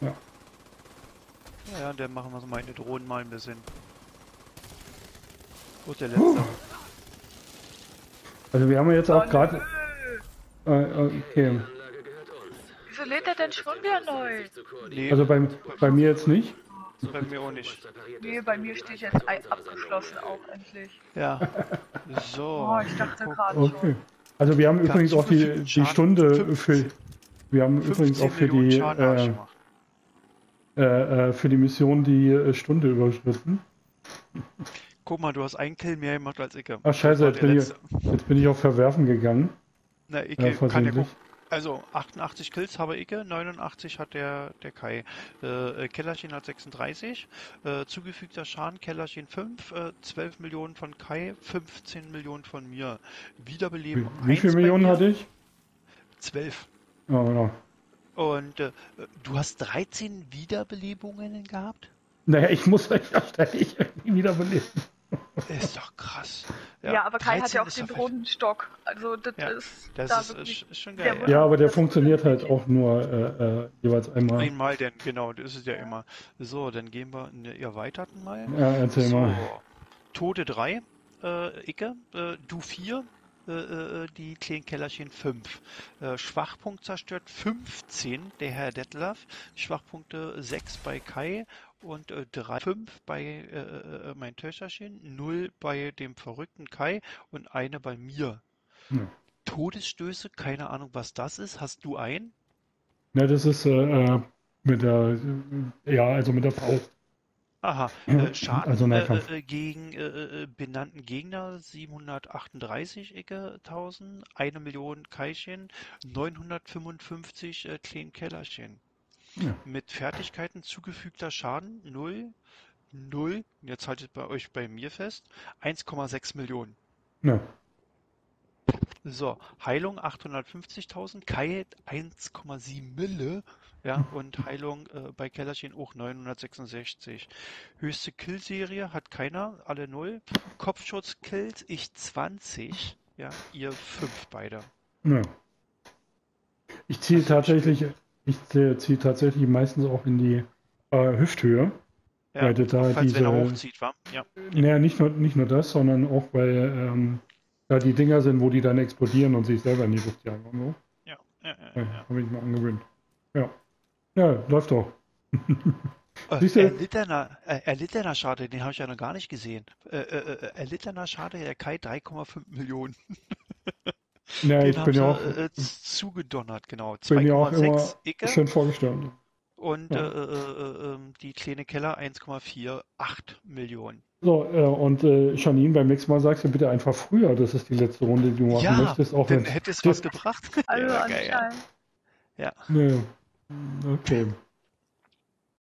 Ja. Ja, ja, dann machen wir so meine Drohnen mal ein bisschen. Wo ist der letzte? Also wir haben ja jetzt auch Oh, gerade. Äh, okay. Wieso lädt er denn schon wieder neu? Nee, Also bei, bei mir jetzt nicht. Bei mir auch nicht. Nee, bei mir steht jetzt abgeschlossen auch endlich. Ja. So. Oh, ich dachte gerade Okay. schon. Also wir haben übrigens auch die, die Stunde für. Wir haben übrigens 15 auch für Millionen die äh, äh, äh, für die Mission die äh, Stunde überschritten. Guck mal, du hast einen Kill mehr gemacht als ich. Ach scheiße, jetzt bin, ich, jetzt bin ich auf Verwerfen gegangen. Na, ich Ja, kann ja gucken. Also 88 Kills habe ich, 89 hat der, der Kai. Äh, äh, Kellerchen hat 36, äh, zugefügter Schaden Kellerchen 5, äh, 12 Millionen von Kai, 15 Millionen von mir. Wie, Wiederbeleben wie 1 viele Millionen hatte ich? 12. Ja, genau. Und äh, du hast 13 Wiederbelebungen gehabt? Naja, ich muss euch ja ständig irgendwie wiederbeleben. Ist doch krass. Ja, aber Kai hat 13 ja auch den Drohnenstock. Also das Ja, ist Das da ist, wirklich ist, schon geil. Ja, aber der funktioniert halt auch nur äh, äh, jeweils einmal. Einmal denn, genau, das ist es ja immer. So, dann gehen wir in den erweiterten mal. Ja, erzähl So, mal. Tote 3, äh, Icke, äh, du 4, äh, äh, die kleinen Kellerchen 5. Äh, Schwachpunkt zerstört 15, der Herr Detlef. Schwachpunkte 6 bei Kai und äh, 3, 5 bei äh, äh, mein Töchterchen, 0 bei dem verrückten Kai und eine bei mir. Ja. Todesstöße, keine Ahnung, was das ist. Hast du einen? Ja, das ist äh, äh, mit der, äh, ja, also mit der Faust. Aha, äh, Schaden also äh, äh, gegen äh, äh, benannten Gegner 738 Ecke 1000, eine Million Kaichen, 955 äh, kleinen Kellerchen. Ja. Mit Fertigkeiten zugefügter Schaden 0, 0, jetzt haltet bei euch bei mir fest, 1,6 Millionen. Ja. So, Heilung 850.000, Kai 1,7 Mille, ja, und Heilung äh, bei Kellerchen auch 966. Höchste Killserie hat keiner, alle null. Kopfschutzkills, ich 20, ja, ihr 5 beide. Ja. Ich ziehe tatsächlich, ich ziehe ziehe tatsächlich meistens auch in die äh, Hüfthöhe. Ja, Weil da falls wenn er diese- hochzieht, wa? Ja. Naja, nicht nur, nicht nur das, sondern auch, weil ähm, da die Dinger sind, wo die dann explodieren und sich selber in die Luft jagen. So. Ja, ja, ja, Ja, ja. Habe ich mir angewöhnt. Ja. Ja, läuft doch. Äh, Siehst du? erlittener, äh, erlittener Schade, den habe ich ja noch gar nicht gesehen. Äh, erlittener Schade, der Kai 3,5 Millionen. Ja, Den ich haben bin ja auch, äh, zugedonnert, genau. bin ja auch immer 2,6 Icke schön vorgestellt. und ja. äh, äh, äh, ähm, die kleine Keller 1,48 Millionen. So, äh, und äh, Janine, beim nächsten Mal sagst du bitte einfach früher, das ist die letzte Runde, die du machen Ja, möchtest, auch Dann hätte es was gebracht. Also Ja, geil, ja. anscheinend. Nee. Okay.